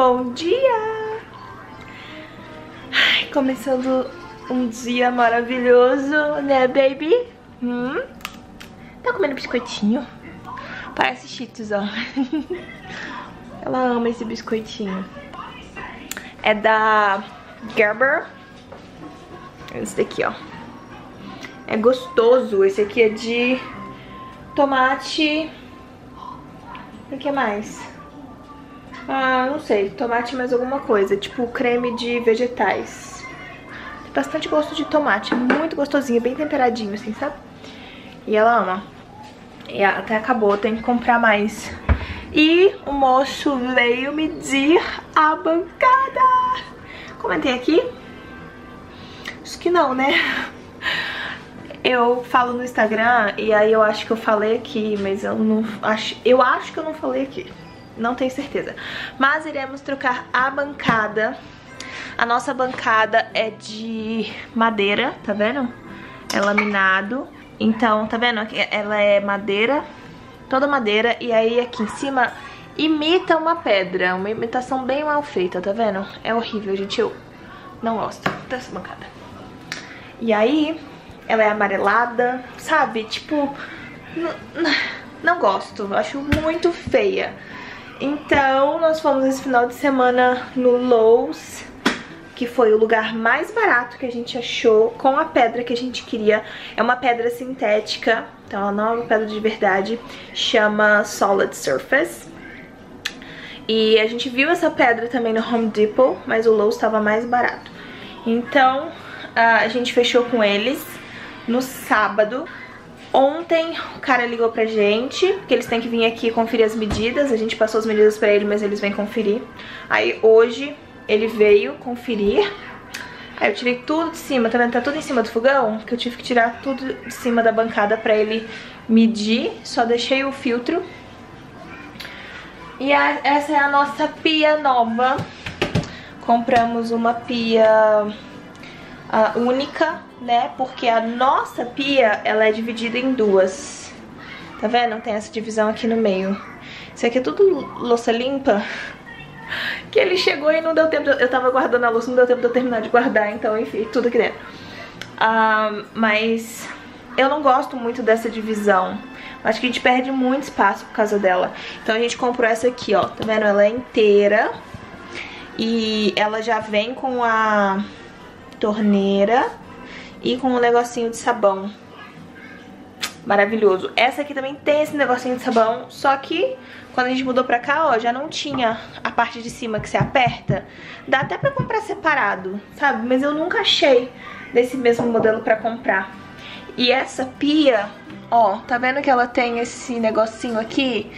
Bom dia! Ai, começando um dia maravilhoso, né, baby? Hum? Tá comendo biscoitinho? Parece Cheetos, ó. Ela ama esse biscoitinho. É da Gerber. Esse daqui, ó. É gostoso. Esse aqui é de tomate... O que mais? Ah, não sei, tomate mais alguma coisa, tipo creme de vegetais. Tem bastante gosto de tomate, muito gostosinho, bem temperadinho assim, sabe? E ela ama. E até acabou, tem que comprar mais. E o moço veio medir a bancada. Comentei aqui? Acho que não, né? Eu falo no Instagram e aí eu acho que eu falei aqui, mas eu não acho, eu acho que eu não falei aqui não tenho certeza. Mas iremos trocar a bancada. A nossa bancada é de madeira, tá vendo? É laminado. Então, tá vendo? Ela é madeira, toda madeira. E aí aqui em cima imita uma pedra. Uma imitação bem mal feita, tá vendo? É horrível, gente. Eu não gosto dessa bancada. E aí, ela é amarelada, sabe? Tipo, não gosto. Acho muito feia. Então, nós fomos esse final de semana no Lowe's, que foi o lugar mais barato que a gente achou, com a pedra que a gente queria. É uma pedra sintética, então ela não é uma pedra de verdade, chama Solid Surface. E a gente viu essa pedra também no Home Depot, mas o Lowe's estava mais barato. Então, a gente fechou com eles no sábado. Ontem o cara ligou pra gente, que eles têm que vir aqui conferir as medidas. A gente passou as medidas pra ele, mas eles vêm conferir. Aí hoje ele veio conferir. Aí eu tirei tudo de cima, tá vendo? Tá tudo em cima do fogão, que eu tive que tirar tudo de cima da bancada pra ele medir. Só deixei o filtro. E a, essa é a nossa pia nova. Compramos uma pia uh, única, né? Porque a nossa pia, ela é dividida em duas. Tá vendo? Tem essa divisão aqui no meio. Isso aqui é tudo louça limpa. Que ele chegou e não deu tempo, de, eu tava guardando a louça, não deu tempo de eu terminar de guardar, então enfim, tudo aqui dentro. Uh, mas eu não gosto muito dessa divisão. Acho que a gente perde muito espaço por causa dela. Então a gente comprou essa aqui, ó. Tá vendo? Ela é inteira. E ela já vem com a torneira e com um negocinho de sabão. Maravilhoso. Essa aqui também tem esse negocinho de sabão, só que quando a gente mudou pra cá, ó, já não tinha a parte de cima que você aperta. Dá até pra comprar separado, sabe? Mas eu nunca achei desse mesmo modelo pra comprar. E essa pia, ó, tá vendo que ela tem esse negocinho aqui?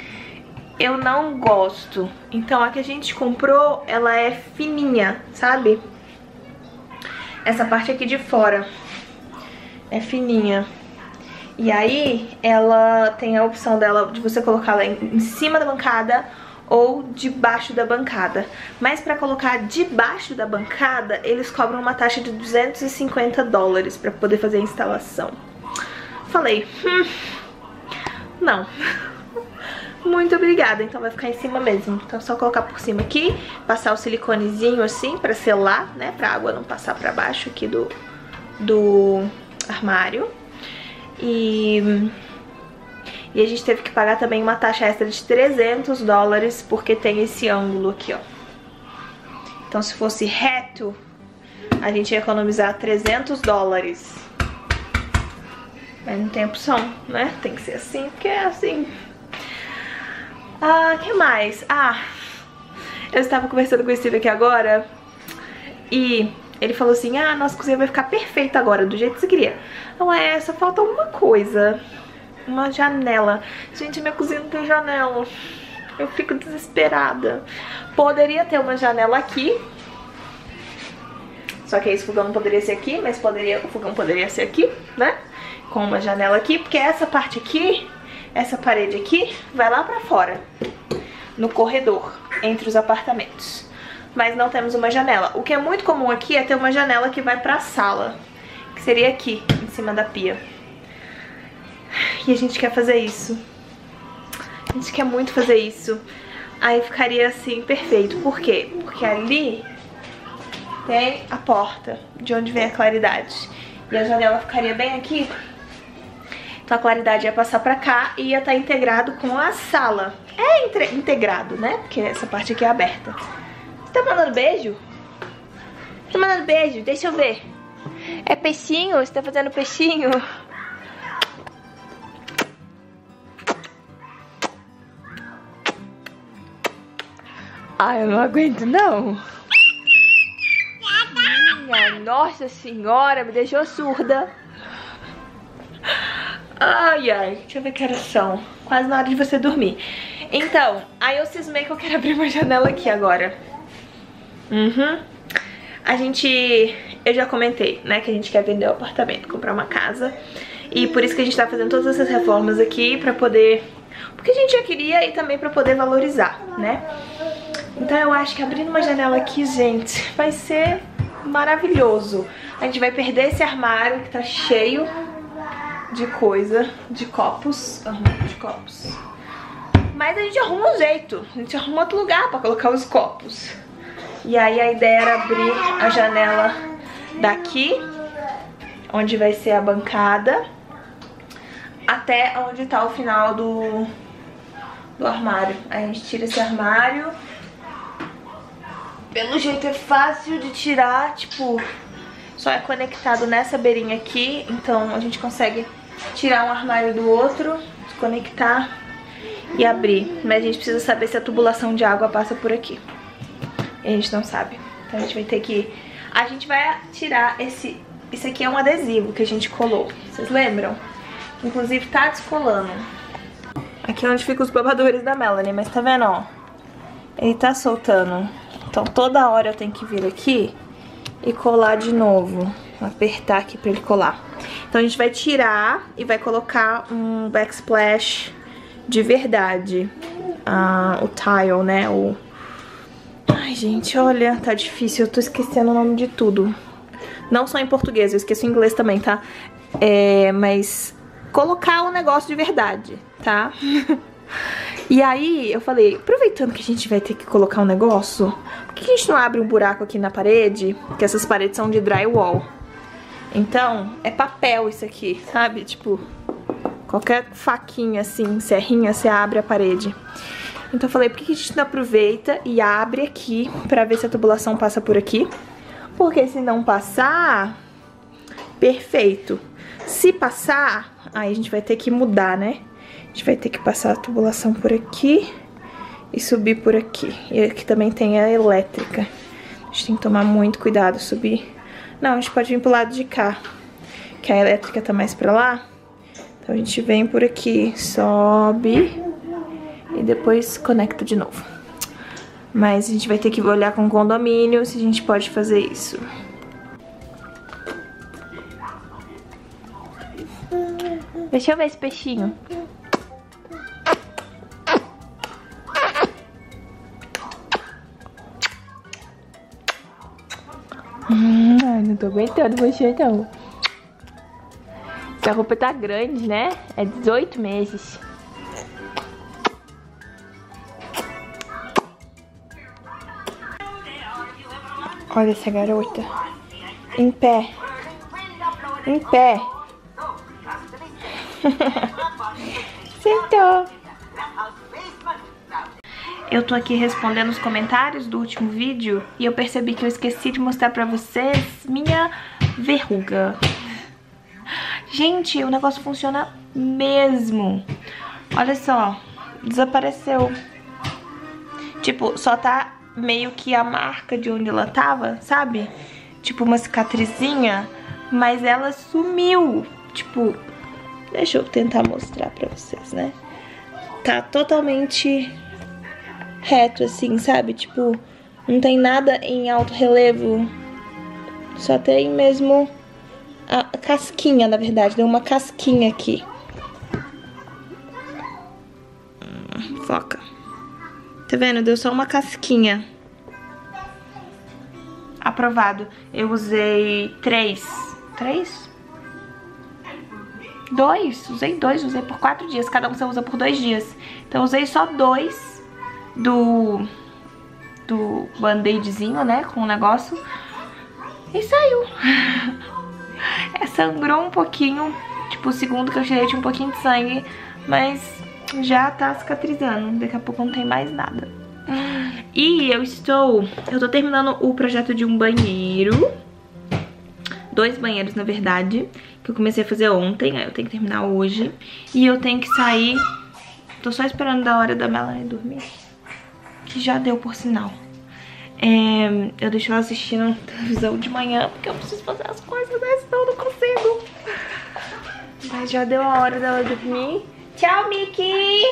Eu não gosto. Então a que a gente comprou, ela é fininha, sabe? Essa parte aqui de fora é fininha. E aí ela tem a opção dela de você colocar ela em cima da bancada ou debaixo da bancada. Mas pra colocar debaixo da bancada, eles cobram uma taxa de 250 dólares pra poder fazer a instalação. Falei, hum, não. Muito obrigada, então vai ficar em cima mesmo. Então é só colocar por cima aqui, passar o siliconezinho assim pra selar, né? Pra água não passar pra baixo aqui do, do armário. E... E a gente teve que pagar também uma taxa extra de 300 dólares porque tem esse ângulo aqui, ó. Então se fosse reto, a gente ia economizar 300 dólares. Mas não tem opção, né? Tem que ser assim, porque é assim. Ah, que mais? Ah, eu estava conversando com o Steve aqui agora e ele falou assim, ah, nossa cozinha vai ficar perfeita agora, do jeito que você queria. Não é, só falta uma coisa, uma janela. Gente, minha cozinha não tem janela. Eu fico desesperada. Poderia ter uma janela aqui. Só que esse fogão não poderia ser aqui, mas poderia, o fogão poderia ser aqui, né? Com uma janela aqui, porque essa parte aqui essa parede aqui vai lá pra fora, no corredor, entre os apartamentos. Mas não temos uma janela. O que é muito comum aqui é ter uma janela que vai pra sala, que seria aqui, em cima da pia. E a gente quer fazer isso. A gente quer muito fazer isso. Aí ficaria assim, perfeito. Por quê? Porque ali tem a porta de onde vem a claridade. E a janela ficaria bem aqui. Então a claridade ia passar pra cá e ia estar tá integrado com a sala. É integrado, né? Porque essa parte aqui é aberta. Tá mandando beijo? Tá mandando beijo? Deixa eu ver. É peixinho? Você tá fazendo peixinho? Ai, eu não aguento não. Minha nossa senhora, me deixou surda. Ai, ai, deixa eu ver que horas são. Quase na hora de você dormir. Então, aí eu cismei que eu quero abrir uma janela aqui agora. Uhum. A gente, eu já comentei, né, que a gente quer vender o apartamento, comprar uma casa. E por isso que a gente tá fazendo todas essas reformas aqui pra poder... Porque a gente já queria e também pra poder valorizar, né? Então eu acho que abrindo uma janela aqui, gente, vai ser maravilhoso. A gente vai perder esse armário que tá cheio de coisa, de copos. Armário de copos. Mas a gente arruma um jeito. A gente arruma outro lugar pra colocar os copos. E aí a ideia era abrir a janela daqui, onde vai ser a bancada, até onde tá o final do, do armário. Aí a gente tira esse armário. Pelo jeito é fácil de tirar, tipo, só é conectado nessa beirinha aqui, então a gente consegue tirar um armário do outro, desconectar e abrir. Mas a gente precisa saber se a tubulação de água passa por aqui. E a gente não sabe. Então a gente vai ter que... A gente vai tirar esse... Isso aqui é um adesivo que a gente colou. Vocês lembram? Inclusive tá descolando. Aqui é onde ficam os babadores da Melanie, mas tá vendo, ó? Ele tá soltando. Então toda hora eu tenho que vir aqui e colar de novo. Apertar aqui pra ele colar. Então a gente vai tirar e vai colocar um backsplash de verdade. Ah, o tile, né? O Ai, gente, olha, tá difícil. Eu tô esquecendo o nome de tudo. Não só em português, eu esqueço em inglês também, tá? É, mas colocar o um negócio de verdade, tá? e aí eu falei, aproveitando que a gente vai ter que colocar um negócio, por que a gente não abre um buraco aqui na parede? Que essas paredes são de drywall. Então, é papel isso aqui, sabe? Tipo, qualquer faquinha assim, serrinha, você abre a parede. Então eu falei, por que a gente não aproveita e abre aqui pra ver se a tubulação passa por aqui? Porque se não passar, perfeito. Se passar, aí a gente vai ter que mudar, né? A gente vai ter que passar a tubulação por aqui e subir por aqui. E aqui também tem a elétrica. A gente tem que tomar muito cuidado, subir. Não, a gente pode vir pro lado de cá, que a elétrica tá mais pra lá. Então a gente vem por aqui, sobe e depois conecta de novo. Mas a gente vai ter que olhar com o condomínio se a gente pode fazer isso. Deixa eu ver esse peixinho. Hum, ai, não tô aguentando você não. Essa roupa tá grande, né? É 18 meses. Olha essa garota. Em pé. Em pé. Sentou. Eu tô aqui respondendo os comentários do último vídeo e eu percebi que eu esqueci de mostrar pra vocês minha verruga. Gente, o negócio funciona mesmo. Olha só, desapareceu. Tipo, só tá meio que a marca de onde ela tava, sabe? Tipo uma cicatrizinha, mas ela sumiu. Tipo, deixa eu tentar mostrar pra vocês, né? Tá totalmente reto assim, sabe? Tipo, não tem nada em alto relevo. Só tem mesmo a casquinha, na verdade. Deu uma casquinha aqui. Foca. Tá vendo? Deu só uma casquinha. Aprovado. Eu usei três. Três? Dois. Usei dois. Usei por quatro dias. Cada um você usa por dois dias. Então usei só dois. do, do band-aidzinho, né, com o negócio. E saiu. é, sangrou um pouquinho, tipo, o segundo que eu tirei tinha um pouquinho de sangue, mas já tá cicatrizando. Daqui a pouco não tem mais nada. E eu estou... Eu tô terminando o projeto de um banheiro. Dois banheiros, na verdade. Que eu comecei a fazer ontem. Eu tenho que terminar hoje. E eu tenho que sair... Tô só esperando da hora da Melanie dormir. Que já deu, por sinal. É, eu deixo ela assistindo televisão de manhã, porque eu preciso fazer as coisas, né? Senão eu não consigo. Mas já deu a hora dela dormir. Tchau, Mickey!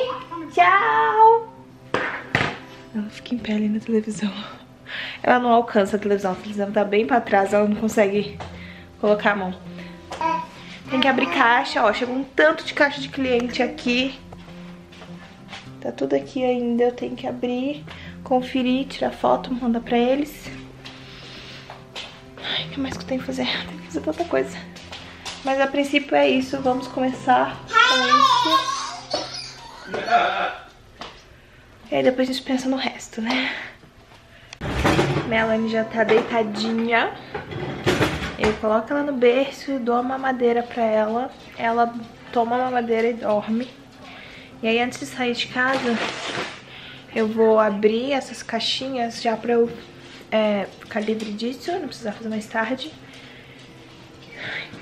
Tchau! Ela fica em pé ali na televisão. Ela não alcança a televisão. A televisão tá bem pra trás, ela não consegue colocar a mão. Tem que abrir caixa, ó. Chegou um tanto de caixa de cliente aqui. Tá tudo aqui ainda. Eu tenho que abrir, conferir, tirar foto, mandar pra eles. Ai, o que mais que eu tenho que fazer? Tem que fazer tanta coisa. Mas a princípio é isso. Vamos começar com isso. E aí depois a gente pensa no resto, né? Melanie já tá deitadinha. Eu coloco ela no berço, dou a mamadeira pra ela. Ela toma a mamadeira e dorme. E aí antes de sair de casa, eu vou abrir essas caixinhas já pra eu é, ficar livre disso, não precisar fazer mais tarde.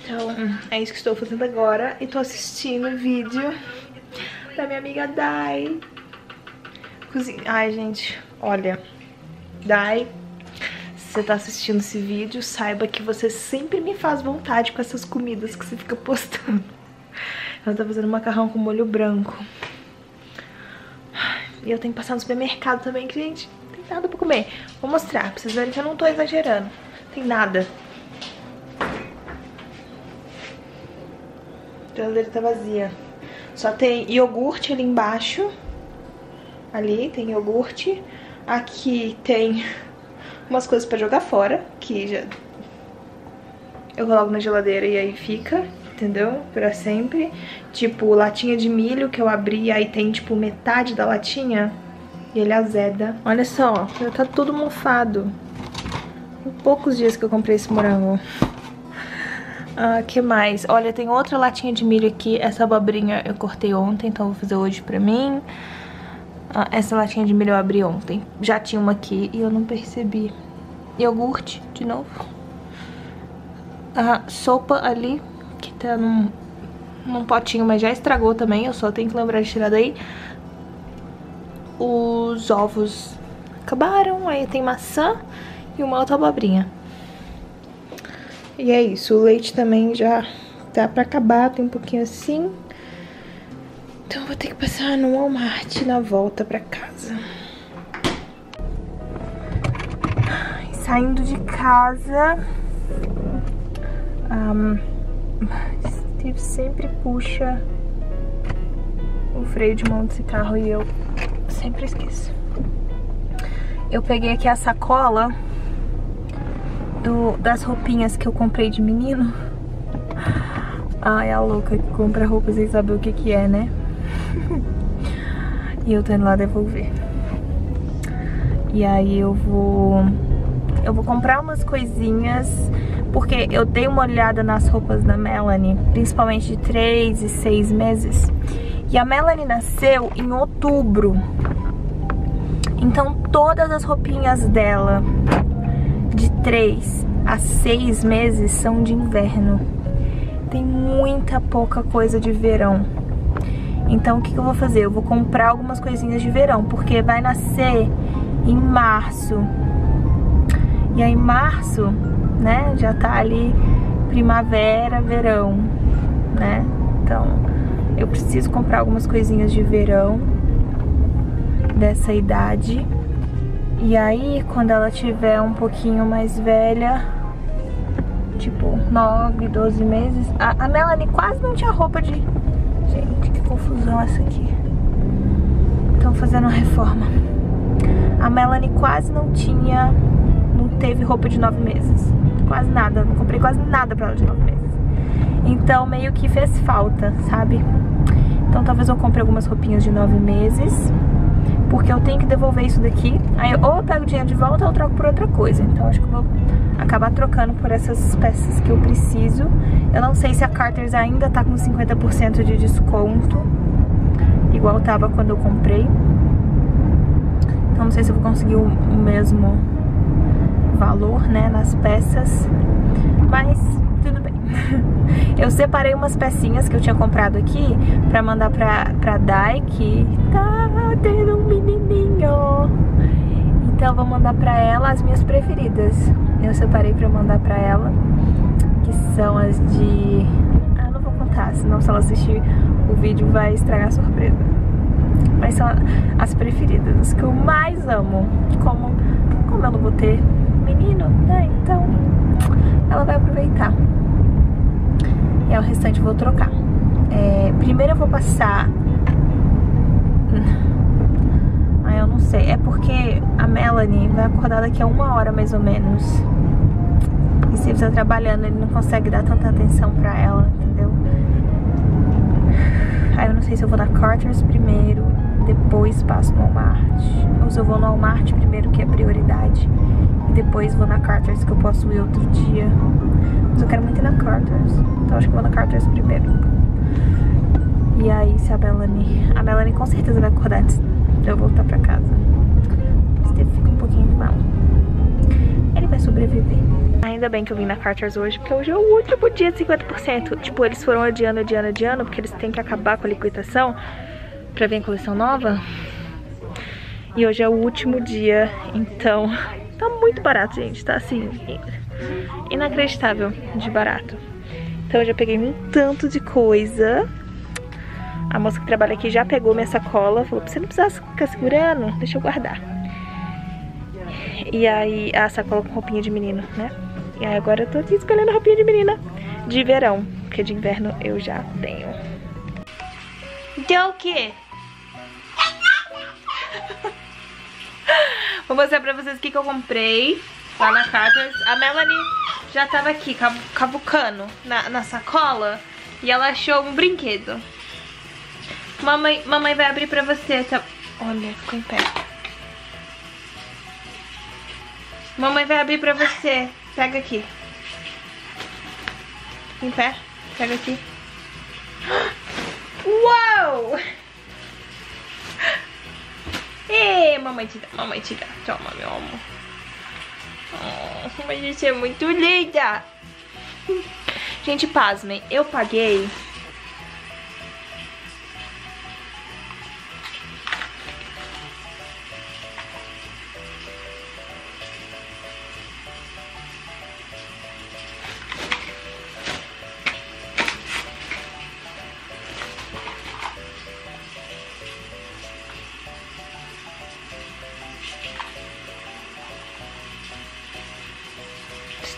Então, é isso que estou fazendo agora. E tô assistindo o vídeo da minha amiga Dai. Cozinha. Ai, gente, olha. Dai, se você tá assistindo esse vídeo, saiba que você sempre me faz vontade com essas comidas que você fica postando. Ela tá fazendo macarrão com molho branco. E eu tenho que passar no supermercado também, que, gente, não tem nada pra comer. Vou mostrar, pra vocês verem que eu não tô exagerando. Tem nada. A geladeira tá vazia. Só tem iogurte ali embaixo. Ali tem iogurte. Aqui tem umas coisas pra jogar fora, que já eu coloco na geladeira e aí fica, entendeu? Pra sempre. Tipo, latinha de milho que eu abri, aí tem tipo metade da latinha e ele azeda. Olha só, já tá tudo mofado. Tem poucos dias que eu comprei esse morango. Ah, que mais? Olha, tem outra latinha de milho aqui. Essa abobrinha eu cortei ontem, então vou fazer hoje pra mim. Ah, essa latinha de milho eu abri ontem. Já tinha uma aqui e eu não percebi. Iogurte, de novo. Ah, sopa ali, tá num, num potinho, mas já estragou também. Eu só tenho que lembrar de tirar daí. Os ovos acabaram. Aí tem maçã e uma outra abobrinha. E é isso, o leite também já tá pra acabar, tem um pouquinho assim. Então eu vou ter que passar no Walmart na volta pra casa. Saindo de casa... Um, Steve sempre puxa o freio de mão desse carro e eu sempre esqueço. Eu peguei aqui a sacola do, das roupinhas que eu comprei de menino. Ai, a louca que compra roupa sem saber o que que é, né? e eu tô indo lá devolver. E aí eu vou... Eu vou comprar umas coisinhas, porque eu dei uma olhada nas roupas da Melanie, principalmente de 3 e 6 meses. E a Melanie nasceu em outubro. Então todas as roupinhas dela de 3 a 6 meses são de inverno. Tem muita pouca coisa de verão. Então o que, que eu vou fazer? Eu vou comprar algumas coisinhas de verão, porque vai nascer em março. E aí março, né, já tá ali primavera, verão, né? Então eu preciso comprar algumas coisinhas de verão dessa idade. E aí, quando ela tiver um pouquinho mais velha, tipo 9, 12 meses, a, a Melanie quase não tinha roupa de... Gente, que confusão essa aqui. Estão fazendo uma reforma. A Melanie quase não tinha, não teve roupa de 9 meses. Quase nada, não comprei quase nada pra ela de 9 meses. Então meio que fez falta, sabe? Então talvez eu compre algumas roupinhas de 9 meses porque eu tenho que devolver isso daqui. Aí ou eu pego o dinheiro de volta ou eu troco por outra coisa. Então acho que eu vou acabar trocando por essas peças que eu preciso. Eu não sei se a Carter's ainda tá com 50% de desconto, igual tava quando eu comprei. Então não sei se eu vou conseguir o mesmo valor, né, nas peças. Mas tudo bem. Eu separei umas pecinhas que eu tinha comprado aqui pra mandar pra, pra Dai, que tá tendo um menininho. Então vou mandar pra ela as minhas preferidas. Eu separei pra mandar pra ela, que são as de... Ah, não vou contar, senão se ela assistir o vídeo vai estragar a surpresa. Mas são as preferidas, as que eu mais amo. Como, como eu não vou ter menino, né? Então ela vai aproveitar. E o restante eu vou trocar. É, primeiro eu vou passar... Ah, eu não sei. É porque a Melanie vai acordar daqui a uma hora mais ou menos. E se ele tá trabalhando, ele não consegue dar tanta atenção pra ela, entendeu? Aí eu não sei se eu vou na Carter's primeiro, depois passo no Walmart. Ou se eu vou no Walmart primeiro, que é prioridade. E depois vou na Carter's, que eu posso ir outro dia. Mas eu quero muito ir na Carter's. Então acho que vou na Carter's primeiro. E aí, se a Melanie... A Melanie com certeza vai acordar antes de eu voltar pra casa. O Steve fica um pouquinho mal. Ele vai sobreviver. Ainda bem que eu vim na Carter's hoje, porque hoje é o último dia de 50%. Tipo, eles foram adiando, adiando, adiando, porque eles têm que acabar com a liquidação pra vir a coleção nova. E hoje é o último dia, então tá muito barato, gente. Tá assim, inacreditável de barato. Então eu já peguei um tanto de coisa. A moça que trabalha aqui já pegou minha sacola, falou pra você não precisar ficar segurando, deixa eu guardar. E aí, a sacola com roupinha de menino, né? E aí agora eu tô aqui escolhendo roupinha de menina de verão, porque de inverno eu já tenho. Deu o quê? Vou mostrar pra vocês o que, que eu comprei lá na Carter's. A Melanie já tava aqui cavucando na, na sacola e ela achou um brinquedo. Mamãe, mamãe vai abrir pra você. Olha, ficou em pé. Mamãe vai abrir pra você. Pega aqui. Em pé. Pega aqui. Uou! Ei, mamãe te dá, mamãe te dá. Toma, meu amor. Oh, mas isso é muito linda. Gente, pasmem. Eu paguei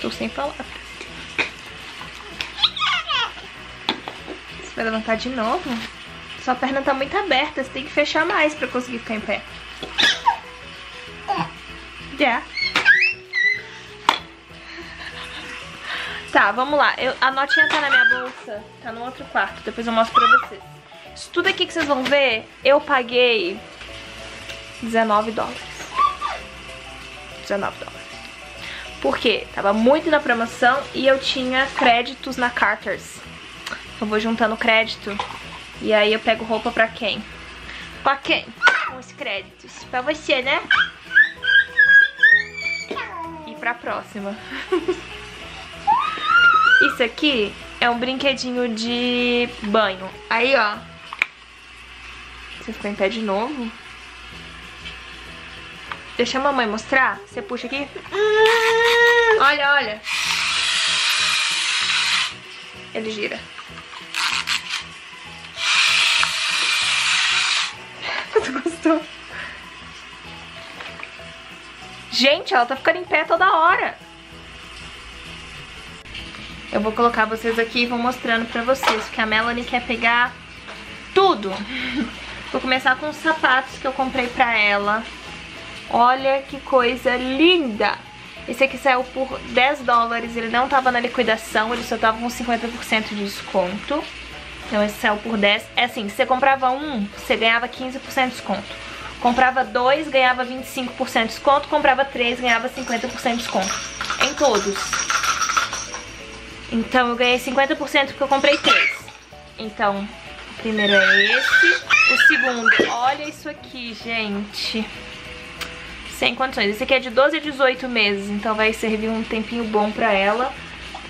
Estou sem palavras. Você vai levantar de novo? Sua perna tá muito aberta, você tem que fechar mais pra conseguir ficar em pé. É. Tá, vamos lá. Eu, a notinha tá na minha bolsa, tá no outro quarto, depois eu mostro pra vocês. Isso tudo aqui que vocês vão ver, eu paguei 19 dólares. 19 dólares. Porque tava muito na promoção e eu tinha créditos na Carter's. Eu vou juntando crédito e aí eu pego roupa pra quem? Pra quem? Com os créditos. Pra você, né? E pra próxima. Isso aqui é um brinquedinho de banho. Aí, ó. Você ficou em pé de novo. Deixa a mamãe mostrar. Você puxa aqui. Olha, olha. Ele gira. Tu gostou? Gente, ela tá ficando em pé toda hora. Eu vou colocar vocês aqui e vou mostrando pra vocês, porque a Melanie quer pegar tudo. Vou começar com os sapatos que eu comprei pra ela. Olha que coisa linda! Esse aqui saiu por 10 dólares, ele não tava na liquidação, ele só tava com 50% de desconto. Então esse saiu por 10. É assim, você comprava um, você ganhava 15% de desconto. Comprava dois, ganhava 25% de desconto. Comprava três, ganhava 50% de desconto. Em todos. Então eu ganhei 50% porque eu comprei três. Então, o primeiro é esse. O segundo, olha isso aqui, gente. Sem condições. Esse aqui é de 12 a 18 meses, então vai servir um tempinho bom pra ela.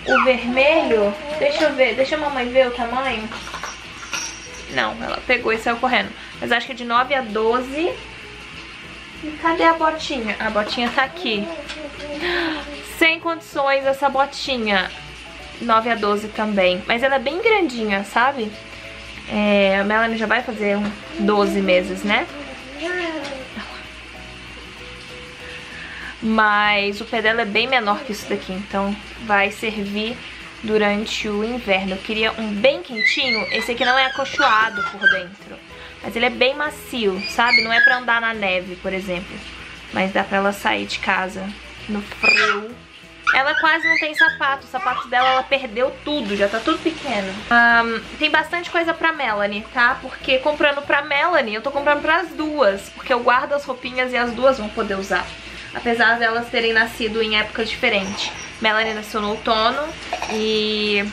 O vermelho, deixa eu ver, deixa a mamãe ver o tamanho. Não, ela pegou e saiu correndo. Mas acho que é de 9 a 12. E cadê a botinha? A botinha tá aqui. Sem condições essa botinha. 9 a 12 também. Mas ela é bem grandinha, sabe? É, a Melanie já vai fazer 12 meses, né? Mas o pé dela é bem menor que isso daqui, então vai servir durante o inverno. Eu queria um bem quentinho. Esse aqui não é acolchoado por dentro, mas ele é bem macio, sabe? Não é pra andar na neve, por exemplo. Mas dá pra ela sair de casa no frio ela quase não tem sapato, o sapato dela ela perdeu tudo, já tá tudo pequeno. Um, tem bastante coisa pra Melanie, tá? Porque comprando pra Melanie, eu tô comprando pras duas, porque eu guardo as roupinhas e as duas vão poder usar. Apesar delas terem nascido em épocas diferentes. Melanie nasceu no outono e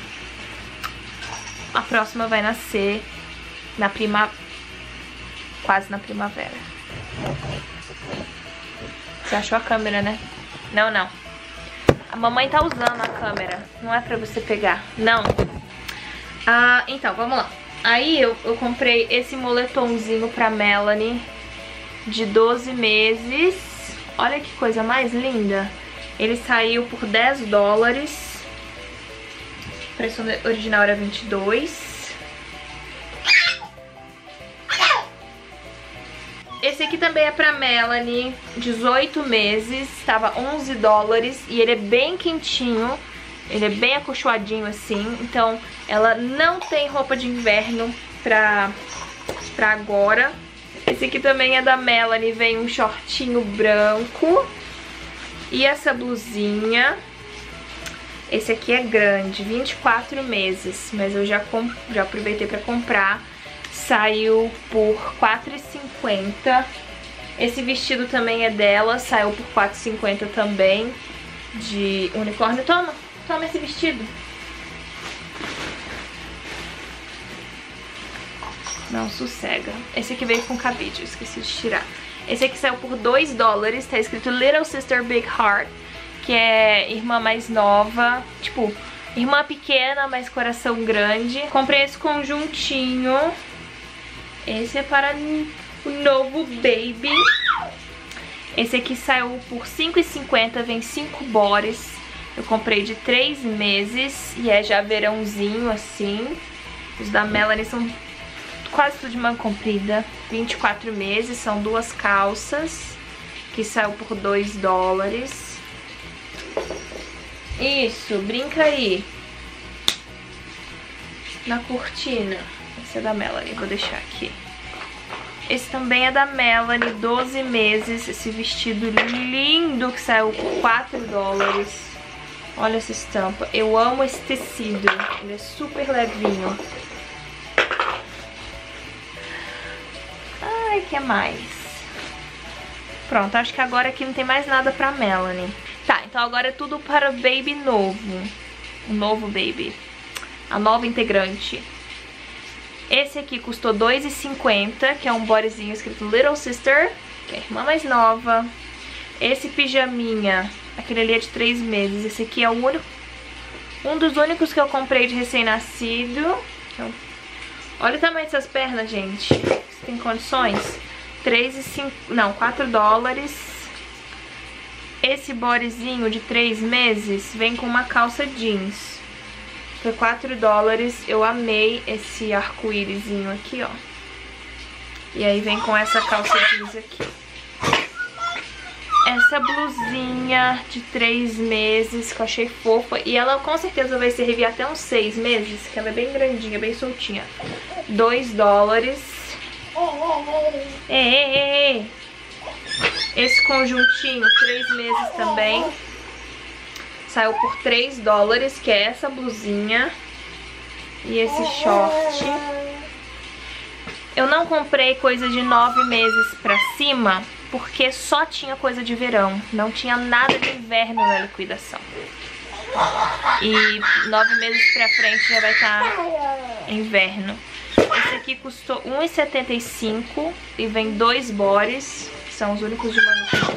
a próxima vai nascer na prima... quase na primavera. Você achou a câmera, né? Não, não. A mamãe tá usando a câmera. Não é pra você pegar. Não. Ah, então, vamos lá. Aí eu, eu comprei esse moletomzinho pra Melanie de 12 meses. Olha que coisa mais linda. Ele saiu por 10 dólares. O preço original era 22. Esse aqui também é pra Melanie, 18 meses, estava 11 dólares e ele é bem quentinho, ele é bem acolchoadinho assim, então ela não tem roupa de inverno pra, pra agora. Esse aqui também é da Melanie, vem um shortinho branco e essa blusinha. Esse aqui é grande, 24 meses, mas eu já, já aproveitei pra comprar saiu por R$4,50. Esse vestido também é dela, saiu por R$4,50 também, de unicórnio. Toma, toma esse vestido. Não sossega. Esse aqui veio com cabide, esqueci de tirar. Esse aqui saiu por 2 dólares, tá escrito Little Sister Big Heart, que é irmã mais nova, tipo, irmã pequena, mas coração grande. Comprei esse conjuntinho esse é para o novo Baby. Esse aqui saiu por R$5,50, vem 5 bores. Eu comprei de 3 meses e é já verãozinho assim. Os da Melanie são quase tudo de manga comprida. 24 meses, são duas calças. Que saiu por 2 dólares. Isso, brinca aí. Na cortina. Esse é da Melanie, vou deixar aqui. Esse também é da Melanie, 12 meses. Esse vestido lindo que saiu por 4 dólares. Olha essa estampa. Eu amo esse tecido. Ele é super levinho. Ai, que mais? Pronto, acho que agora aqui não tem mais nada pra Melanie. Tá, então agora é tudo para o Baby novo. O novo Baby. A nova integrante. Esse aqui custou R$2,50, que é um bodyzinho escrito Little Sister, que é a irmã mais nova. Esse pijaminha, aquele ali é de 3 meses. Esse aqui é o único, um dos únicos que eu comprei de recém-nascido. Olha o tamanho dessas pernas, gente. Você tem condições? 3 e 5, não, 4 dólares. Esse bodyzinho de 3 meses vem com uma calça jeans. Foi 4 dólares. Eu amei esse arco-írisinho aqui, ó. E aí vem com essa calça jeans aqui. Essa blusinha de 3 meses que eu achei fofa. E ela com certeza vai servir até uns 6 meses, que ela é bem grandinha, bem soltinha. 2 dólares. É, Esse conjuntinho, 3 meses também. Saiu por 3 dólares, que é essa blusinha e esse short. Eu não comprei coisa de nove meses pra cima, porque só tinha coisa de verão. Não tinha nada de inverno na liquidação. E nove meses pra frente já vai estar tá inverno. Esse aqui custou R$1,75 e vem dois bores, que são os únicos de manutenção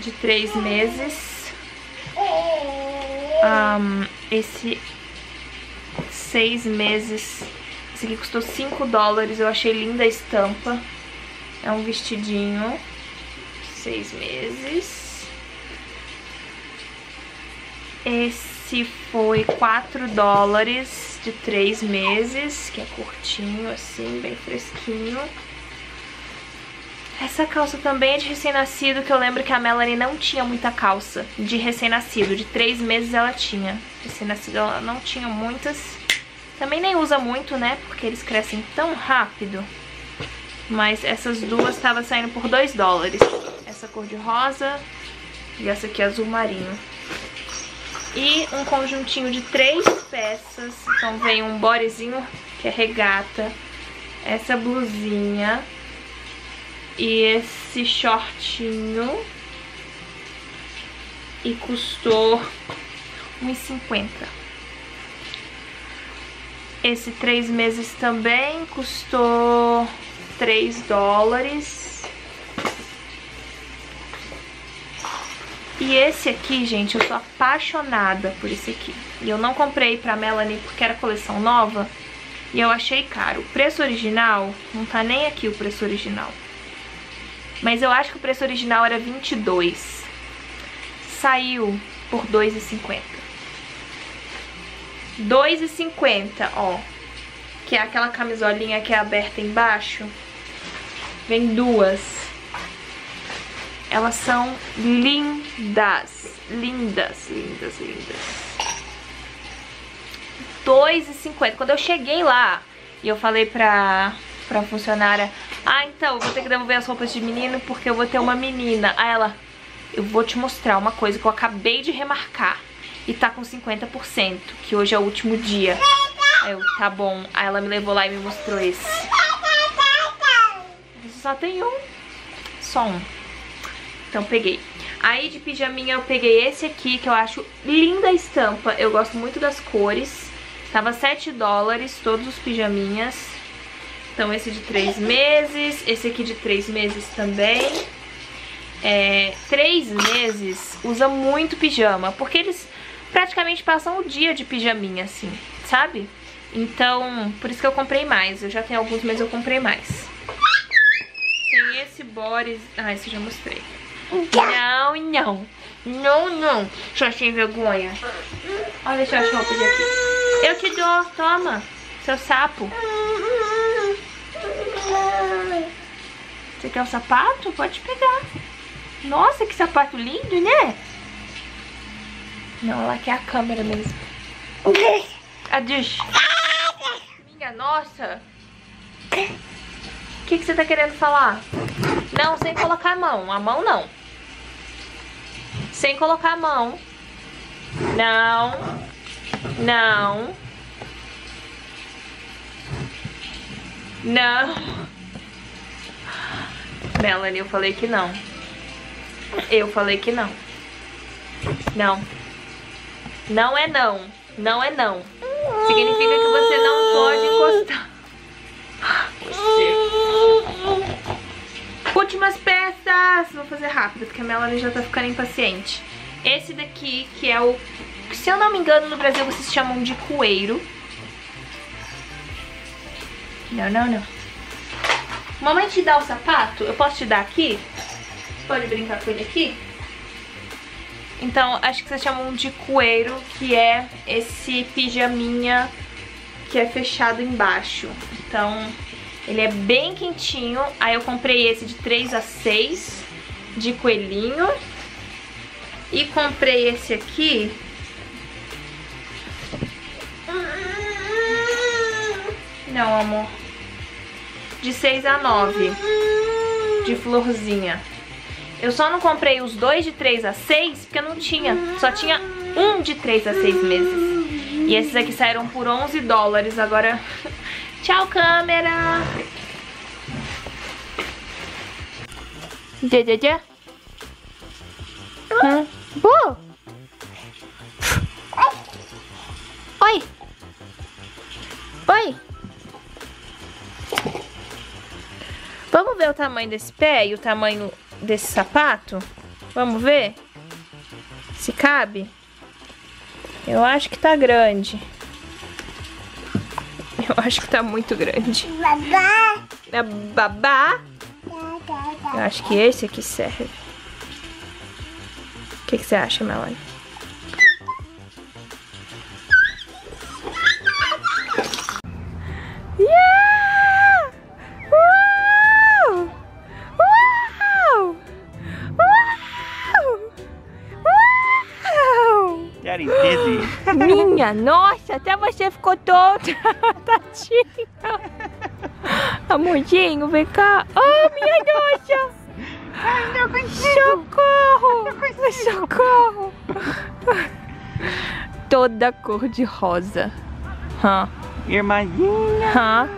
de três meses. Um, esse seis meses. Esse aqui custou 5 dólares. Eu achei linda a estampa. É um vestidinho. Seis meses. Esse foi 4 dólares de 3 meses, que é curtinho assim, bem fresquinho. Essa calça também é de recém-nascido, que eu lembro que a Melanie não tinha muita calça de recém-nascido. De três meses ela tinha. Recém-nascido ela não tinha muitas. Também nem usa muito, né? Porque eles crescem tão rápido. Mas essas duas estavam saindo por 2 dólares. Essa cor de rosa e essa aqui azul marinho. E um conjuntinho de três peças. Então vem um bodyzinho, que é regata. Essa blusinha e esse shortinho. E custou 1,50. Esse três meses também custou 3 dólares. E esse aqui, gente, eu sou apaixonada por esse aqui. E eu não comprei pra Melanie porque era coleção nova. E eu achei caro. O preço original, não tá nem aqui o preço original. Mas eu acho que o preço original era 22. Saiu por 2,50. 2,50, ó. Que é aquela camisolinha que é aberta embaixo. Vem duas. Elas são lindas. Lindas, lindas, lindas. 2,50. Quando eu cheguei lá e eu falei pra, pra funcionária, ah, então, vou ter que devolver as roupas de menino porque eu vou ter uma menina. Aí ela, eu vou te mostrar uma coisa que eu acabei de remarcar. E tá com 50%, que hoje é o último dia. Eu, tá bom. Aí ela me levou lá e me mostrou esse. Só tem um. Só um. Então peguei. Aí de pijaminha eu peguei esse aqui, que eu acho linda a estampa. Eu gosto muito das cores. Tava 7 dólares, todos os pijaminhas. Então esse de três meses, esse aqui de três meses também. É, três meses usa muito pijama, porque eles praticamente passam o dia de pijaminha, assim, sabe? Então, por isso que eu comprei mais. Eu já tenho alguns meses eu comprei mais. Tem esse Boris... Ah, esse eu já mostrei. Não, não. Não, não. Só sem vergonha. Olha, deixa eu achar roupa aqui. Eu te dou, toma. Seu sapo. Você quer o sapato? Pode pegar. Nossa, que sapato lindo, né? Não, ela quer a câmera mesmo. Adeus. Minha nossa. O que, que você tá querendo falar? Não, sem colocar a mão. A mão não. Sem colocar a mão. Não. Não. Não. Melanie, eu falei que não. Eu falei que não. Não. Não é não. Não é não. Significa que você não pode encostar. Você. Últimas peças. Vou fazer rápido, porque a Melanie já tá ficando impaciente. Esse daqui, que é o... Se eu não me engano, no Brasil vocês chamam de coeiro. Não, não, não. Mamãe te dá o sapato? Eu posso te dar aqui? Pode brincar com ele aqui? Então, acho que vocês chamam de coeiro, que é esse pijaminha que é fechado embaixo. Então, ele é bem quentinho. Aí eu comprei esse de 3 a 6 de coelhinho. E comprei esse aqui. Não, amor de 6 a 9 de florzinha. Eu só não comprei os dois de 3 a 6 porque não tinha. Só tinha um de 3 a 6 meses. E esses aqui saíram por 11 dólares. Agora, tchau, câmera! Tchê, tchê, tchê. Hum. Uh. Oi! Oi! Vamos ver o tamanho desse pé e o tamanho desse sapato? Vamos ver? Se cabe? Eu acho que tá grande. Eu acho que tá muito grande. Babá. É babá? Eu acho que esse aqui serve. O que, que você acha, Melanie? Minha nossa, até você ficou tonta. Tadinho. Amorzinho, vem cá. Oh, minha nossa. Socorro. Socorro. Toda cor de rosa. Hã? Irmãzinha. Hã?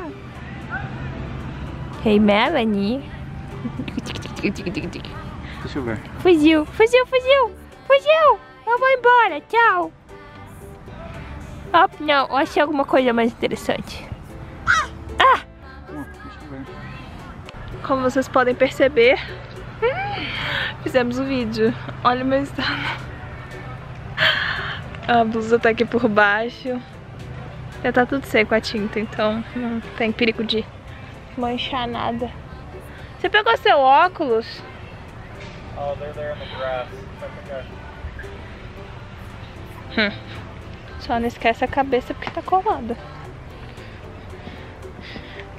Hey, Melanie. Deixa eu ver. Fugiu, fugiu, fugiu, fugiu. Eu vou embora, tchau. Oh, não, eu achei alguma coisa mais interessante. Ah! Hum. Como vocês podem perceber, fizemos o vídeo. Olha o meu estado. A blusa tá aqui por baixo. Já tá tudo seco a tinta, então não tem perigo de manchar nada. Você pegou seu óculos? Oh, they're there in the grass. Hum. Só não esquece a cabeça porque tá colada.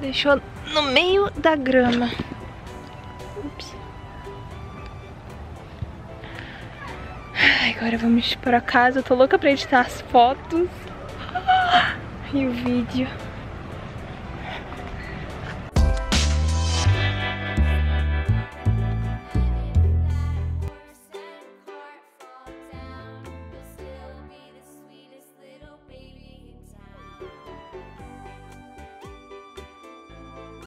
Deixou no meio da grama. Ups. Agora vamos para casa. Eu tô louca pra editar as fotos e o vídeo.